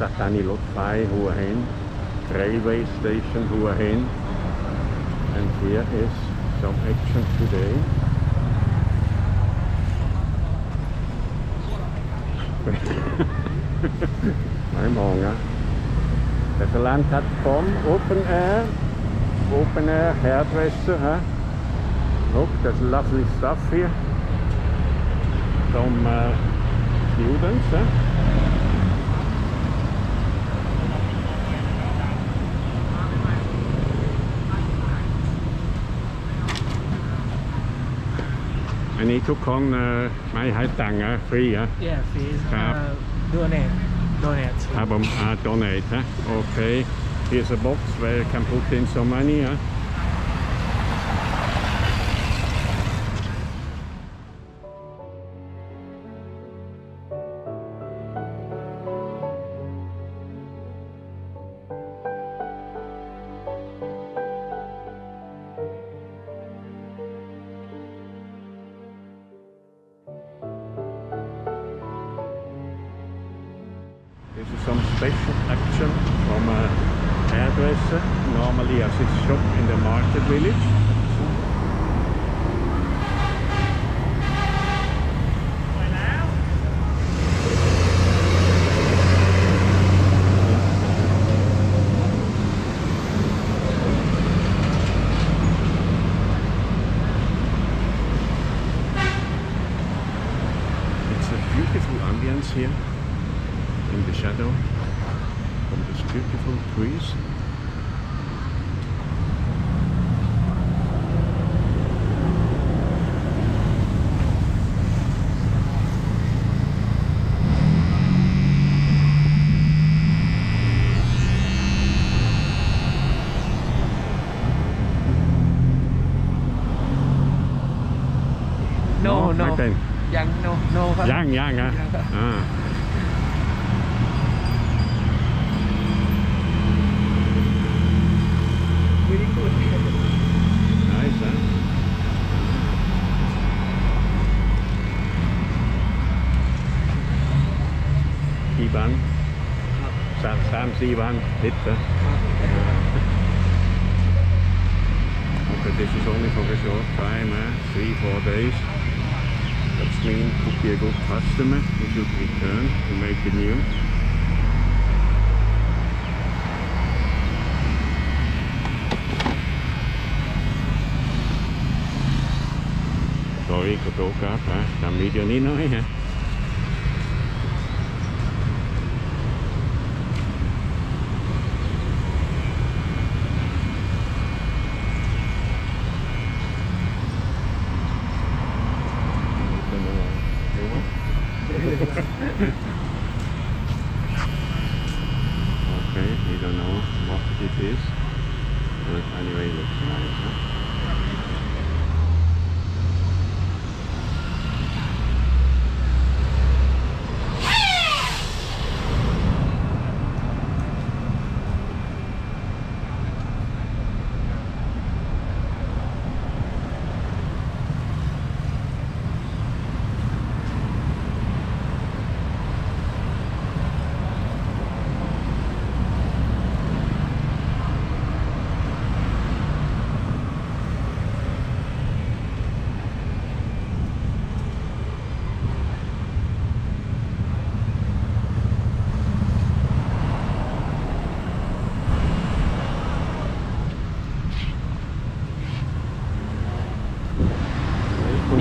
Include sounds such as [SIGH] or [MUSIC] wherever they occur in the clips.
สถานีรถไฟหัวหิน railway station หัวหิน and here is some action today [LAUGHS] ไม่มองนะ There's a land platform, open air, open air hairdresser, huh? Look, there's lovely stuff here. Some uh, students, huh? นนี้ทุกคนเอ่อไม่ให้ตังค์อะฟรีอะ Yeah, fees. Crap. Uh, donate. Donate. ครับผมอ่า donate ฮะโอเค here's a box where you can put in some money ฮะ normally as his shop in the market village. It's a beautiful ambience here in the shadow from these beautiful trees. no. Okay. Yang no no. Không? Yang yang hả? À. Nice, bán sam sam si bán hết rồi. Okay, this is only for a time, eh? three four days. That's mean to be a good customer, you should return to make it new. Sorry, có trố cáp hả? Làm video ní nói hả? What it is, but anyway, looks nice. Huh?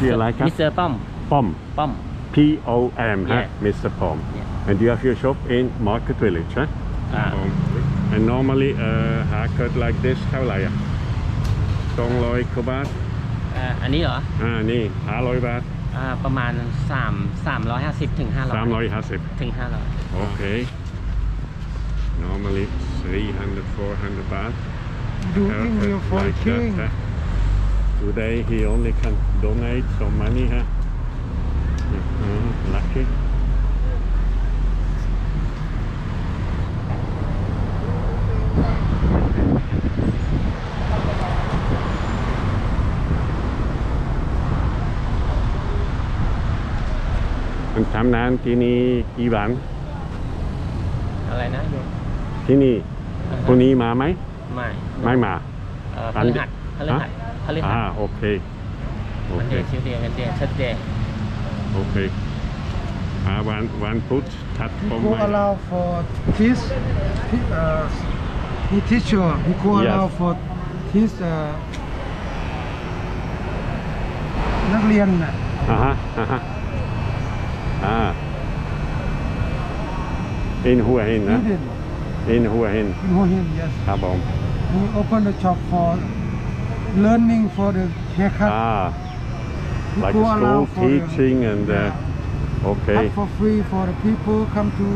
ชื่ออะไรครับมิสเตอร์ป้อมป้อม ป้อม P O M ฮะ Mr. Pom and you have your shop in Market Village ฮะ and normally a haircut like this เท่าไหร่อะสองร้อยกว่าบาทอันนี้เหรอ อ่า นี่ห้าร้อยบาท อ่า ประมาณสามสามร้อยห้าสิบถึงห้าร้อยสามร้อยห้าสิบถึงห้าร้อยโอเค normally 300 400 baht. Do you mean for king? That, Today he only can donate some money, huh? Mhm, lucky. Mình tham nan ที่นี่กี่วัน อะไรนะโยม ที่นี่ อ่าฮะ พรุ่งนี้มาไหม ไม่ ไม่มา เอ่อพ อัน ฤหัสพฤหัสพ ฤหัส Ah, okay. Okay. Okay. One foot. put tat for could my. allow for this. He, uh, he teacher. He could Yes. allow for this. Uh, นักเรียนน่ะ uh-huh, uh-huh. Ah. In Hua Hin, In Hua Hin. in Hua Hin yes ครับผม We open the shop for learning for the haircut. Ah, like school teaching the, and uh, okay. for free for the people come to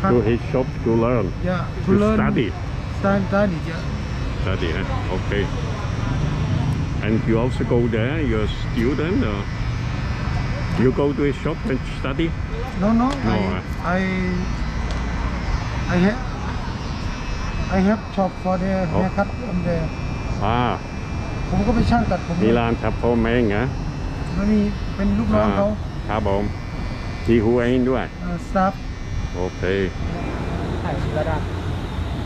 cut. to his shop to learn. Yeah, to, to learn, study. Study, yeah. Study, eh? okay. And you also go there, you're a student or you go to his shop and study? No, no, no I, eh? I, I have I have shop for the oh. haircut oh. and the Ah. ผมก็ไปช่างตัดผมมีร้านทับผมเองเหรอมันมีเป็นลูกน้องเขาครับผมที่หัวหินด้วยสตาฟโอเคถ่ายระดับ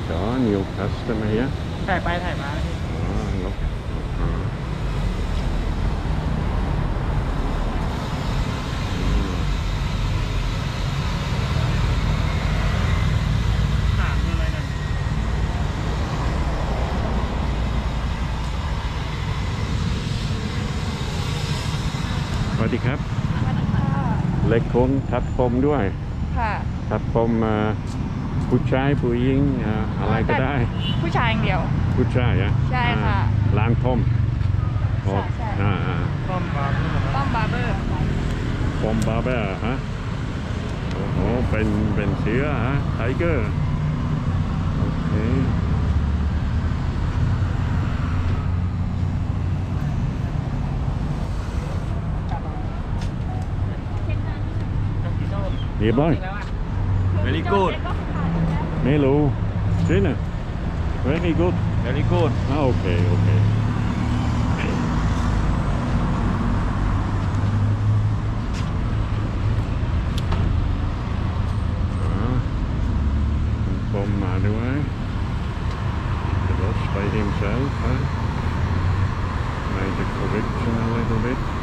so new customer here ถ่ายไปถ่ายมา Ah, look. Ah. ถามอะไรนะ สวัสดีครับ เล็กคนทัดผมด้วยค่ะทัดผมอ่าผู้ชายผู้หญิงอ่าอะไรก็ได้ ผู้ชายอย่างเดียว ผู้ชายอะใช่ค่ะอ่าร้านผมโอ้ใช่ใช่อ่าอ่าต้อมบาร์ป้อมบาร์เบอร์ผมบาร์เบอร์ฮะโอ้โหเป็นเป็นเสือฮะไทเกอร์โอเค very good เมโลเจนะ very good very good Okay. Okay. Manuai. The boss by himself, huh? Made a correction a little bit.